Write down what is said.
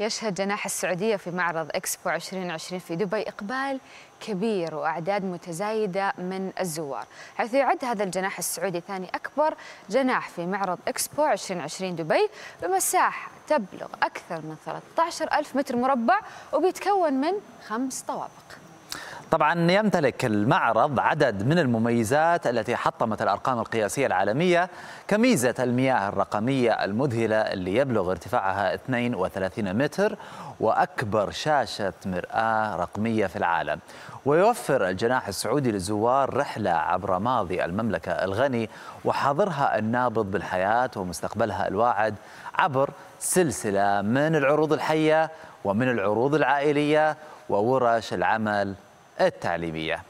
يشهد جناح السعودية في معرض إكسبو 2020 في دبي إقبال كبير وأعداد متزايدة من الزوار. حيث يعد هذا الجناح السعودي ثاني أكبر جناح في معرض إكسبو 2020 دبي بمساحة تبلغ أكثر من 13 ألف متر مربع وبيتكون من خمس طوابق. طبعا يمتلك المعرض عدد من المميزات التي حطمت الأرقام القياسية العالمية كميزة المياه الرقمية المذهلة اللي يبلغ ارتفاعها 32 متر وأكبر شاشة مرآة رقمية في العالم. ويوفر الجناح السعودي للزوار رحلة عبر ماضي المملكة الغني وحاضرها النابض بالحياة ومستقبلها الواعد عبر سلسلة من العروض الحية ومن العروض العائلية وورش العمل التعليمية.